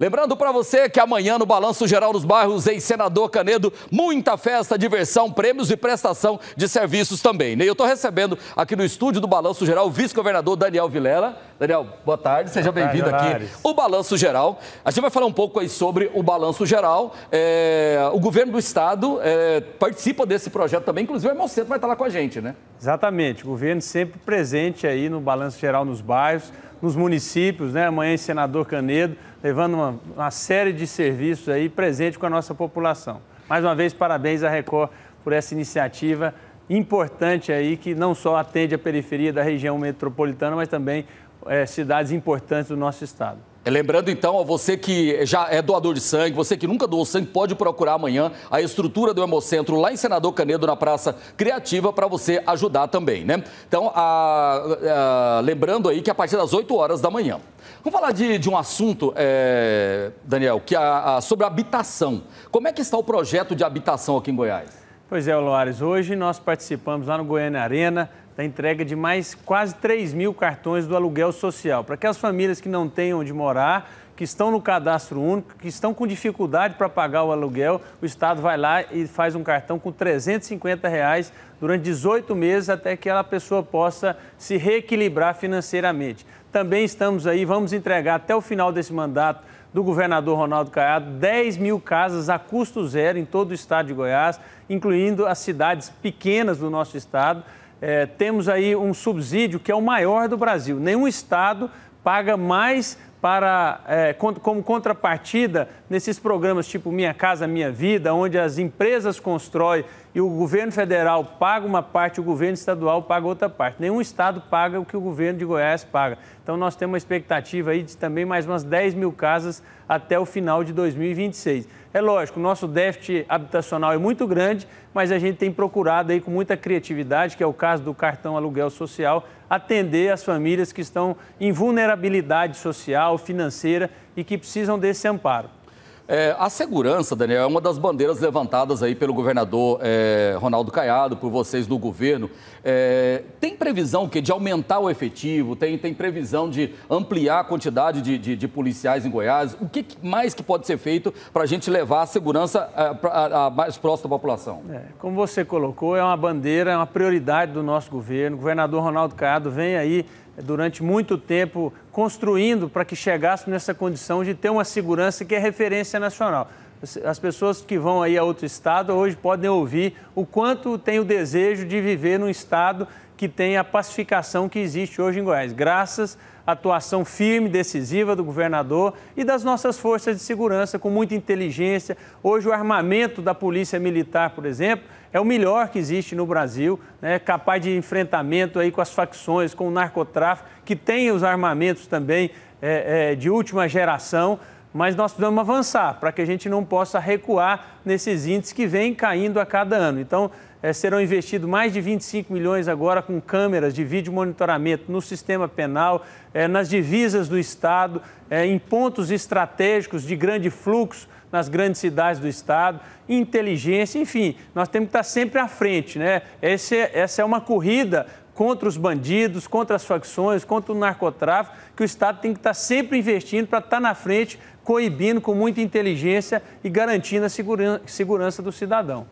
Lembrando para você que amanhã no Balanço Geral dos Bairros, em Senador Canedo, muita festa, diversão, prêmios e prestação de serviços também. Né? Eu estou recebendo aqui no estúdio do Balanço Geral o vice-governador Daniel Vilela. Daniel, boa tarde, seja bem-vindo aqui. O Balanço Geral. A gente vai falar um pouco aí sobre o Balanço Geral. É, o governo do estado é, participa desse projeto também, inclusive o Irmão Centro vai estar lá com a gente, né? Exatamente, o governo sempre presente aí no Balanço Geral nos bairros, nos municípios, né? Amanhã em Senador Canedo levando uma, uma série de serviços aí presente com a nossa população. Mais uma vez, parabéns à Record por essa iniciativa importante aí que não só atende a periferia da região metropolitana, mas também é, cidades importantes do nosso estado. É, lembrando então, a você que já é doador de sangue, você que nunca doou sangue, pode procurar amanhã a estrutura do Hemocentro lá em Senador Canedo, na Praça Criativa, para você ajudar também, né? Então, a, a, lembrando aí que a partir das 8 horas da manhã. Vamos falar de, de um assunto, é, Daniel, que a, sobre habitação. Como é que está o projeto de habitação aqui em Goiás? Pois é, Loares, hoje nós participamos lá no Goiânia Arena da entrega de mais quase 3 mil cartões do aluguel social, para aquelas famílias que não têm onde morar, que estão no cadastro único, que estão com dificuldade para pagar o aluguel, o Estado vai lá e faz um cartão com 350 reais durante 18 meses até que aquela pessoa possa se reequilibrar financeiramente. Também estamos aí, vamos entregar até o final desse mandato do governador Ronaldo Caiado 10 mil casas a custo zero em todo o estado de Goiás, incluindo as cidades pequenas do nosso estado. É, temos aí um subsídio que é o maior do Brasil. Nenhum estado paga mais para, é, como contrapartida nesses programas tipo Minha Casa Minha Vida, onde as empresas constroem e o governo federal paga uma parte, o governo estadual paga outra parte. Nenhum estado paga o que o governo de Goiás paga. Então nós temos uma expectativa aí de também mais umas 10 mil casas até o final de 2026. É lógico, o nosso déficit habitacional é muito grande, mas a gente tem procurado aí com muita criatividade, que é o caso do cartão aluguel social, atender as famílias que estão em vulnerabilidade social, financeira e que precisam desse amparo. É, a segurança, Daniel, é uma das bandeiras levantadas aí pelo governador é, Ronaldo Caiado, por vocês do governo. É, tem previsão que de aumentar o efetivo? Tem, tem previsão de ampliar a quantidade de, de, de policiais em Goiás? O que mais que pode ser feito para a gente levar a segurança é, a, a, mais próxima da população? É, como você colocou, é uma bandeira, é uma prioridade do nosso governo. O governador Ronaldo Caiado vem aí durante muito tempo construindo para que chegássemos nessa condição de ter uma segurança que é referência nacional. As pessoas que vão aí a outro estado hoje podem ouvir o quanto tem o desejo de viver num estado que tem a pacificação que existe hoje em Goiás, graças atuação firme, decisiva do governador e das nossas forças de segurança, com muita inteligência. Hoje, o armamento da Polícia Militar, por exemplo, é o melhor que existe no Brasil, né, capaz de enfrentamento aí com as facções, com o narcotráfico, que tem os armamentos também é, é, de última geração mas nós precisamos avançar para que a gente não possa recuar nesses índices que vêm caindo a cada ano. Então, é, serão investidos mais de 25 milhões agora com câmeras de vídeo monitoramento no sistema penal, é, nas divisas do Estado, é, em pontos estratégicos de grande fluxo nas grandes cidades do Estado, inteligência, enfim, nós temos que estar sempre à frente. Né? Esse, essa é uma corrida contra os bandidos, contra as facções, contra o narcotráfico, que o Estado tem que estar sempre investindo para estar na frente, coibindo com muita inteligência e garantindo a segurança do cidadão.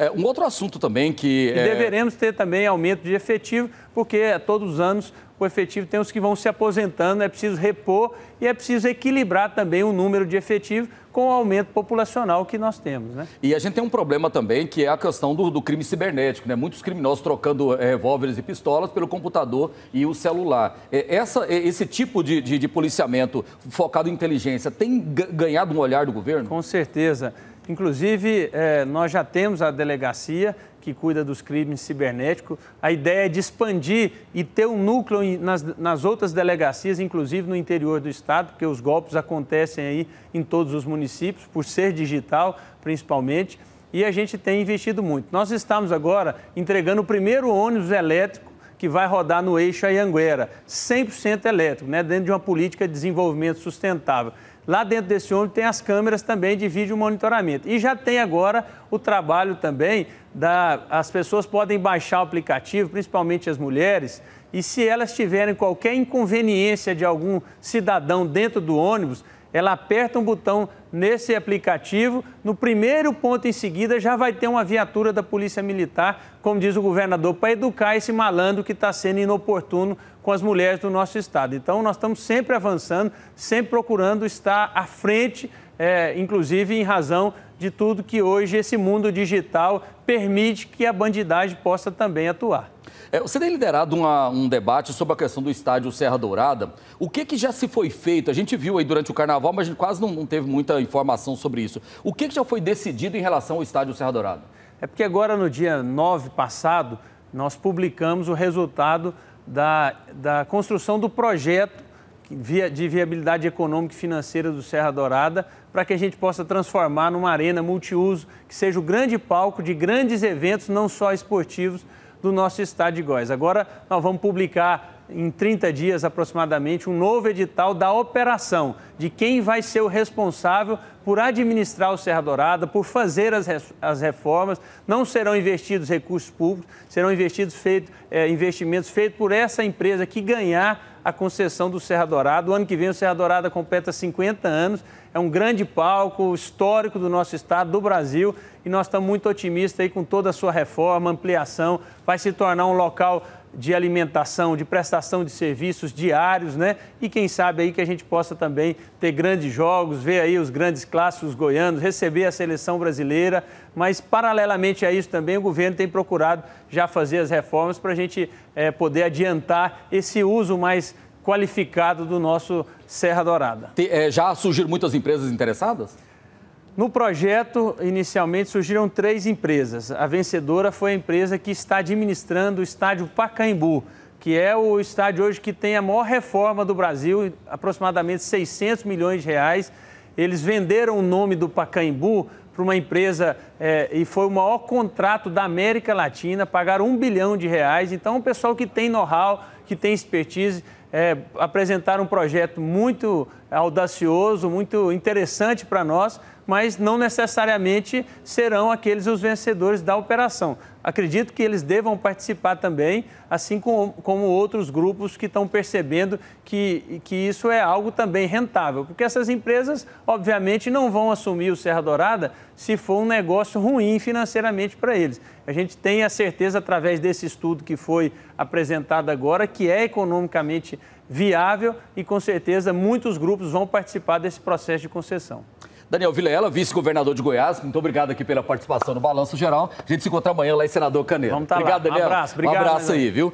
É, um outro assunto também que. E é... deveremos ter também aumento de efetivo, porque todos os anos o efetivo tem os que vão se aposentando, é preciso repor e é preciso equilibrar também o número de efetivo com o aumento populacional que nós temos. Né? E a gente tem um problema também que é a questão do, do crime cibernético, né? Muitos criminosos trocando é, revólveres e pistolas pelo computador e o celular. É, essa, é, esse tipo de, de, de policiamento focado em inteligência tem ganhado um olhar do governo? Com certeza. Inclusive, é, nós já temos a delegacia que cuida dos crimes cibernéticos. A ideia é de expandir e ter um núcleo nas, nas outras delegacias, inclusive no interior do estado, porque os golpes acontecem aí em todos os municípios, por ser digital, principalmente. E a gente tem investido muito. Nós estamos agora entregando o primeiro ônibus elétrico que vai rodar no eixo Ayanguera, 100% elétrico, né, dentro de uma política de desenvolvimento sustentável. Lá dentro desse ônibus tem as câmeras também de vídeo monitoramento. E já tem agora o trabalho também da. As pessoas podem baixar o aplicativo, principalmente as mulheres, e se elas tiverem qualquer inconveniência de algum cidadão dentro do ônibus, Ela aperta um botão nesse aplicativo, no primeiro ponto em seguida já vai ter uma viatura da Polícia Militar, como diz o governador, para educar esse malandro que está sendo inoportuno com as mulheres do nosso estado. Então, nós estamos sempre avançando, sempre procurando estar à frente, é, inclusive em razão de tudo que hoje esse mundo digital permite que a bandidagem possa também atuar. É, você tem liderado uma, um debate sobre a questão do estádio Serra Dourada. O que, que já se foi feito? A gente viu aí durante o carnaval, mas a gente quase não, não teve muita informação sobre isso. O que, que já foi decidido em relação ao estádio Serra Dourada? É porque agora, no dia 9 passado, nós publicamos o resultado da, da construção do projeto de viabilidade econômica e financeira do Serra Dourada, para que a gente possa transformar numa arena multiuso, que seja o grande palco de grandes eventos, não só esportivos, do nosso estado de Góis. Agora nós vamos publicar em 30 dias aproximadamente um novo edital da operação, de quem vai ser o responsável por administrar o Serra Dourada, por fazer as, as reformas. Não serão investidos recursos públicos, serão investidos feito, é, investimentos feitos por essa empresa que ganhar a concessão do Serra Dourada. O ano que vem o Serra Dourada completa 50 anos, é um grande palco histórico do nosso estado, do Brasil, e nós estamos muito otimistas aí com toda a sua reforma, ampliação, vai se tornar um local de alimentação, de prestação de serviços diários, né? E quem sabe aí que a gente possa também ter grandes jogos, ver aí os grandes clássicos goianos, receber a seleção brasileira, mas paralelamente a isso também o governo tem procurado já fazer as reformas para a gente é, poder adiantar esse uso mais qualificado do nosso Serra Dourada. É, já surgiram muitas empresas interessadas? No projeto, inicialmente surgiram três empresas. A vencedora foi a empresa que está administrando o estádio Pacaembu, que é o estádio hoje que tem a maior reforma do Brasil, aproximadamente 600 milhões de reais. Eles venderam o nome do Pacaembu para uma empresa é, e foi o maior contrato da América Latina, pagaram um bilhão de reais. Então, o pessoal que tem know-how, que tem expertise, é, apresentaram um projeto muito audacioso, muito interessante para nós, mas não necessariamente serão aqueles os vencedores da operação. Acredito que eles devam participar também, assim como, como outros grupos que estão percebendo que, que isso é algo também rentável, porque essas empresas, obviamente, não vão assumir o Serra Dourada se for um negócio ruim financeiramente para eles. A gente tem a certeza, através desse estudo que foi apresentado agora, que é economicamente viável e, com certeza, muitos grupos vão participar desse processo de concessão. Daniel Vilela, vice-governador de Goiás, muito obrigado aqui pela participação no Balanço Geral. A gente se encontra amanhã lá em Senador Caneiro. Vamos tá obrigado, lá. Daniel. Um abraço, obrigado. Um abraço aí, viu?